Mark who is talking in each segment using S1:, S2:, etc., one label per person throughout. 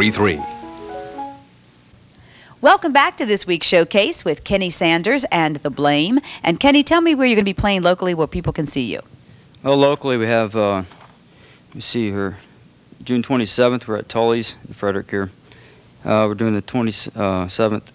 S1: 1033.
S2: Welcome back to this week's showcase with Kenny Sanders and The Blame. And Kenny, tell me where you're going to be playing locally where people can see you.
S3: Well, locally we have, uh, let me see here, June 27th we're at Tully's in Frederick here. Uh, we're doing the 27th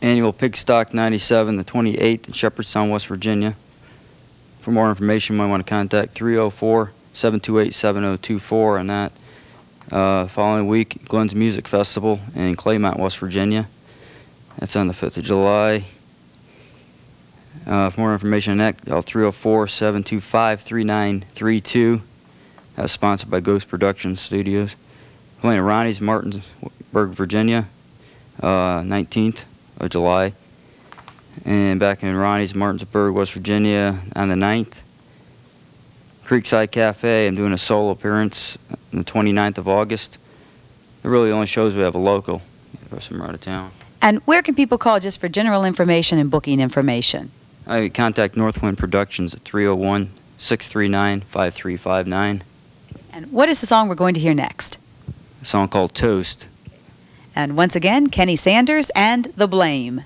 S3: annual Pigstock 97, the 28th in Shepherdstown, West Virginia. For more information, you might want to contact 304 728 7024 on that. Uh, following week, Glenn's Music Festival in Claymont, West Virginia. That's on the 5th of July. Uh, for more information on that, call 304 725 3932. That's sponsored by Ghost Productions Studios. Playing at Ronnie's, Martinsburg, Virginia, uh, 19th of July. And back in Ronnie's, Martinsburg, West Virginia on the 9th. Creekside Cafe, I'm doing a solo appearance on the 29th of August. They're really only shows we have a local. Of out of town.
S2: And where can people call just for general information and booking information?
S3: Uh, I contact Northwind Productions at 301 639 5359.
S2: And what is the song we're going to hear next?
S3: A song called Toast.
S2: And once again, Kenny Sanders and The Blame.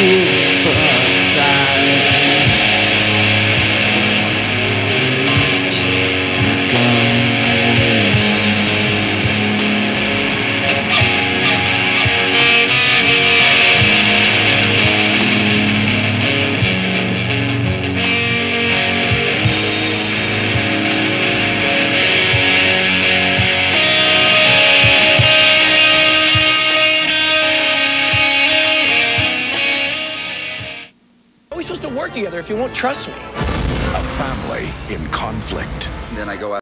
S4: Ship
S1: you won't trust me?
S5: A family in conflict.
S4: Then I go out.